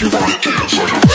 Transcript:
you wanna dance